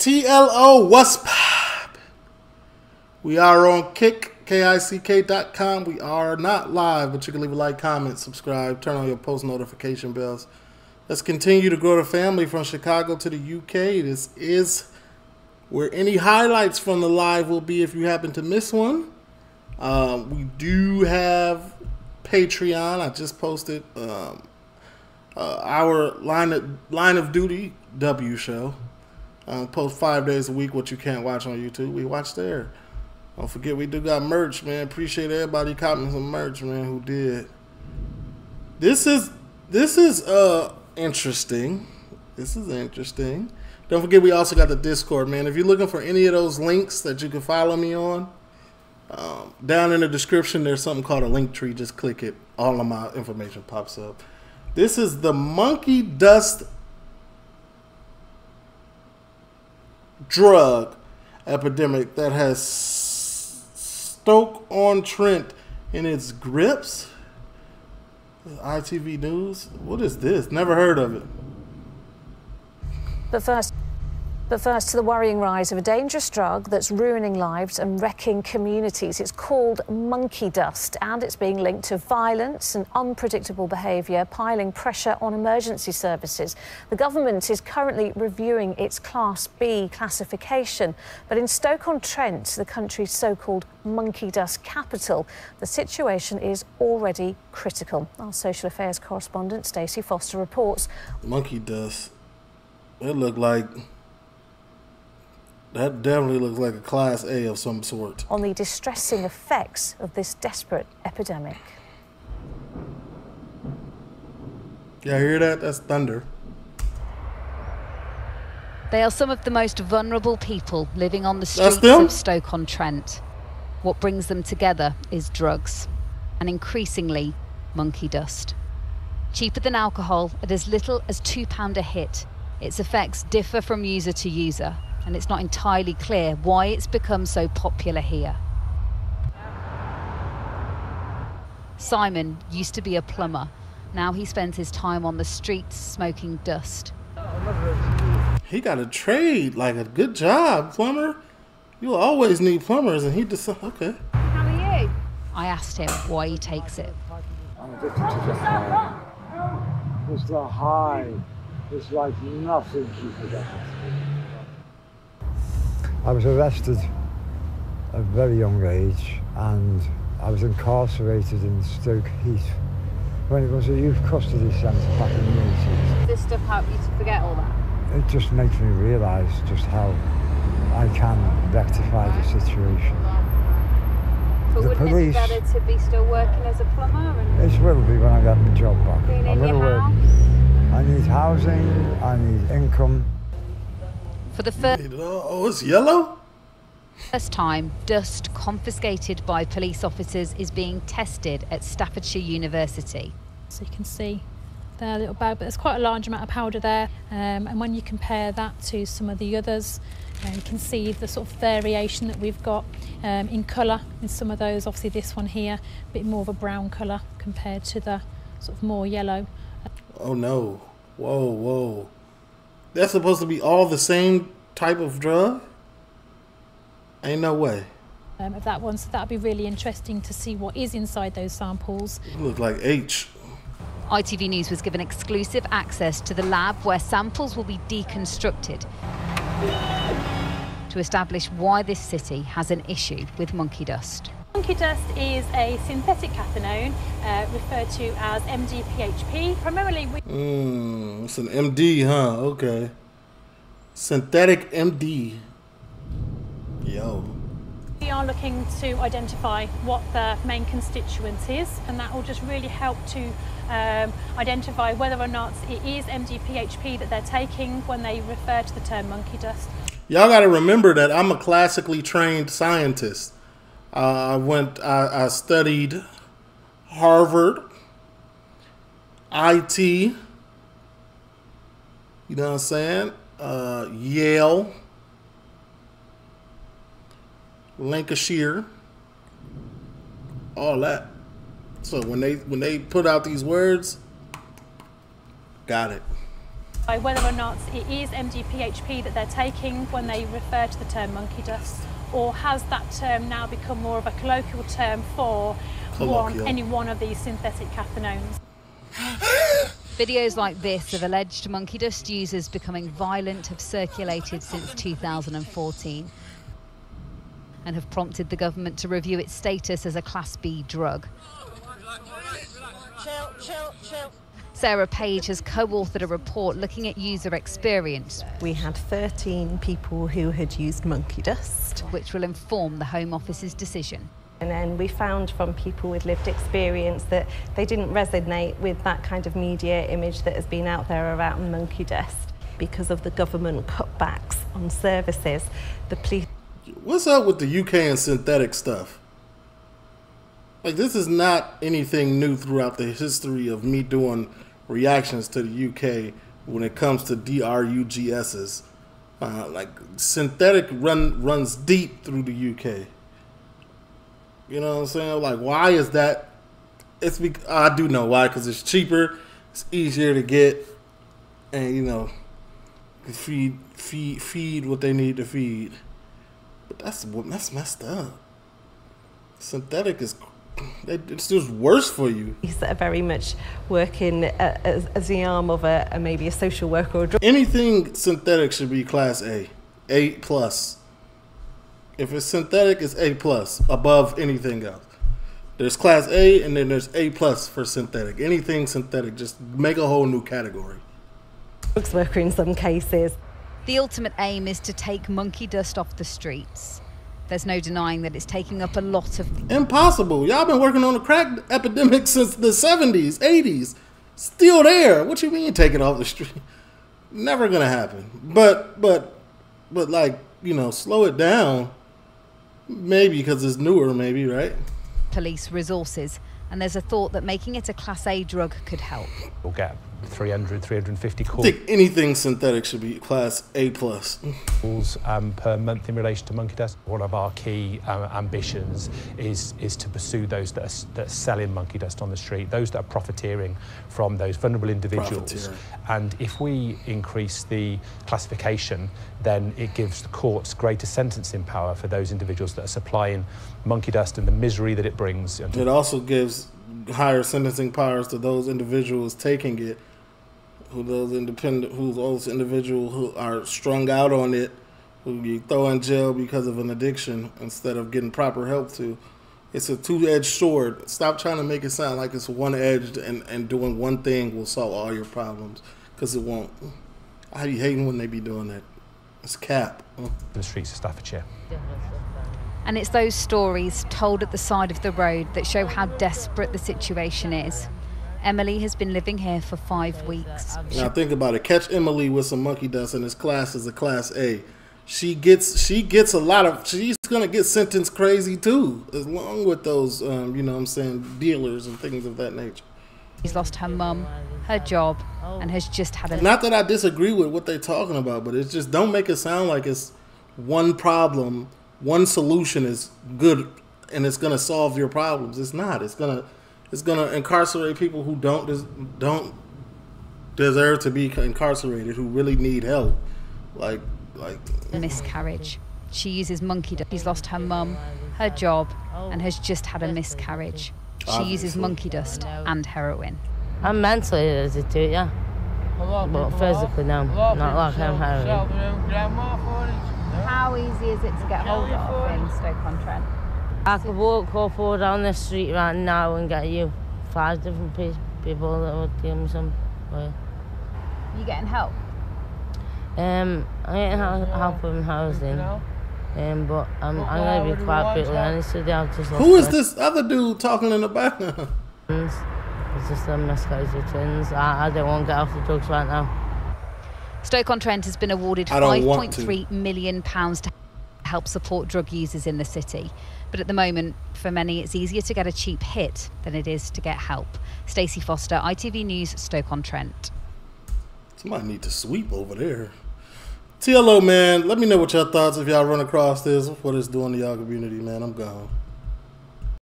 TLO, what's pop? We are on Kick, K-I-C-K.com. We are not live, but you can leave a like, comment, subscribe, turn on your post notification bells. Let's continue to grow the family from Chicago to the UK. This is where any highlights from the live will be if you happen to miss one. Uh, we do have Patreon. I just posted um, uh, our line of, line of duty W show. Um, post five days a week what you can't watch on YouTube. We watch there. Don't forget we do got merch, man. Appreciate everybody copying some merch, man, who did. This is this is uh interesting. This is interesting. Don't forget we also got the Discord, man. If you're looking for any of those links that you can follow me on, um, down in the description there's something called a link tree. Just click it. All of my information pops up. This is the monkey dust drug epidemic that has Stoke on Trent in its grips. ITV News. What is this? Never heard of it. But first, but first to the worrying rise of a dangerous drug that's ruining lives and wrecking communities. It's called monkey dust and it's being linked to violence and unpredictable behaviour, piling pressure on emergency services. The government is currently reviewing its Class B classification. But in Stoke-on-Trent, the country's so-called monkey dust capital, the situation is already critical. Our social affairs correspondent Stacey Foster reports. Monkey dust. It looked like that definitely looks like a class A of some sort. On the distressing effects of this desperate epidemic. Yeah, I hear that? That's thunder. They are some of the most vulnerable people living on the streets of Stoke-on-Trent. What brings them together is drugs, and increasingly, monkey dust. Cheaper than alcohol at as little as £2 a hit, its effects differ from user to user, and it's not entirely clear why it's become so popular here. Simon used to be a plumber. Now he spends his time on the streets smoking dust. He got a trade, like a good job, plumber. You'll always need plumbers, and he just okay. How are you? I asked him why he takes it. I'm addicted to the high. It's the high. It's like nothing you could ever I was arrested at a very young age and I was incarcerated in Stoke Heath when it was a youth custody centre back in the 80s. This stuff help you to forget all that? It just makes me realise just how I can rectify the situation. But the wouldn't police, it be better to be still working as a plumber? And it will be when I get my job back. being in your work. house? I need housing, I need income. For the first Oh, it's yellow? first time, dust confiscated by police officers is being tested at Staffordshire University. So you can see there a little bag, but there's quite a large amount of powder there. Um, and when you compare that to some of the others, uh, you can see the sort of variation that we've got um, in colour in some of those. Obviously this one here, a bit more of a brown colour compared to the sort of more yellow. Oh no. Whoa, whoa. That's supposed to be all the same type of drug? Ain't no way. Um, of that one, so that'd be really interesting to see what is inside those samples. It look like H. ITV News was given exclusive access to the lab where samples will be deconstructed to establish why this city has an issue with monkey dust. Monkey dust is a synthetic cathinone uh, referred to as MDPHP. Primarily, we Mmm, it's an MD, huh? Okay. Synthetic MD. Yo. We are looking to identify what the main constituent is, and that will just really help to um, identify whether or not it is MDPHP that they're taking when they refer to the term monkey dust. Y'all got to remember that I'm a classically trained scientist. Uh, I went, I, I studied Harvard, IT, you know what I'm saying? Uh, Yale, Lancashire, all that. So when they when they put out these words, got it. Whether or not it is MDPHP that they're taking when they refer to the term monkey dust, or has that term now become more of a colloquial term for one, any one of these synthetic cathinones? Videos like this of alleged monkey dust users becoming violent have circulated since 2014 and have prompted the government to review its status as a Class B drug. Chill, chill, chill. Sarah Page has co authored a report looking at user experience. We had 13 people who had used monkey dust, which will inform the Home Office's decision. And then we found from people with lived experience that they didn't resonate with that kind of media image that has been out there around monkey dust. Because of the government cutbacks on services, the police. What's up with the UK and synthetic stuff? Like, this is not anything new throughout the history of me doing reactions to the UK when it comes to DRUGSs. Uh, like, synthetic run runs deep through the UK. You know what I'm saying? Like, why is that? It's because I do know why, because it's cheaper, it's easier to get, and you know, feed feed feed what they need to feed. But that's that's messed up. Synthetic is it's just worse for you. These are very much working uh, as, as the arm of a, a, maybe a social worker or anything synthetic should be class A, A plus. If it's synthetic, it's A plus above anything else. There's class A and then there's A plus for synthetic. Anything synthetic, just make a whole new category. Drugs worker in some cases. The ultimate aim is to take monkey dust off the streets. There's no denying that it's taking up a lot of. Impossible. Y'all been working on the crack epidemic since the 70s, 80s. Still there. What you mean take it off the street? Never gonna happen. But but but like you know, slow it down Maybe because it's newer, maybe, right? Police resources, and there's a thought that making it a Class A drug could help. We'll get 300, 350 calls. I think anything synthetic should be class A plus. Calls um, per month in relation to monkey dust. One of our key um, ambitions is is to pursue those that are, that are selling monkey dust on the street, those that are profiteering from those vulnerable individuals. And if we increase the classification, then it gives the courts greater sentencing power for those individuals that are supplying monkey dust and the misery that it brings. It also gives higher sentencing powers to those individuals taking it who those independent, who those individuals who are strung out on it, who you throw in jail because of an addiction instead of getting proper help to. It's a two-edged sword. Stop trying to make it sound like it's one-edged and, and doing one thing will solve all your problems because it won't. I be hating when they be doing that. It's cap. The streets of Staffordshire. And it's those stories told at the side of the road that show how desperate the situation is. Emily has been living here for five weeks. Now think about it. Catch Emily with some monkey dust, in his class is a class A. She gets she gets a lot of. She's gonna get sentenced crazy too, along with those, um, you know, what I'm saying dealers and things of that nature. She's lost her mum, her job, and has just had a. Not that I disagree with what they're talking about, but it's just don't make it sound like it's one problem, one solution is good, and it's gonna solve your problems. It's not. It's gonna is going to incarcerate people who don't des- don't deserve to be incarcerated, who really need help, like like miscarriage. She uses monkey dust. She's lost her mum, her job, and has just had a miscarriage. She Obviously. uses monkey dust and heroin. I'm mentally addicted, yeah. But physically, no. Not like I'm heroin. How easy is it to get hold of in Stoke-on-Trent? I could walk or four down the street right now and get you five different people that would give me some. Way. You getting help? Um, I ain't help with housing. Um, but I'm, I'm gonna be quite quickly. I need to do just. Who is this other dude talking in the background? It's just a miscarriage twins. I, I don't want to get off the drugs right now. Stoke-on-Trent has been awarded 5.3 million pounds to help support drug users in the city. But at the moment, for many, it's easier to get a cheap hit than it is to get help. Stacey Foster, ITV News, Stoke-on-Trent. Somebody need to sweep over there. TLO, man, let me know what y'all thoughts if y'all run across this, what it's doing to y'all community, man. I'm gone.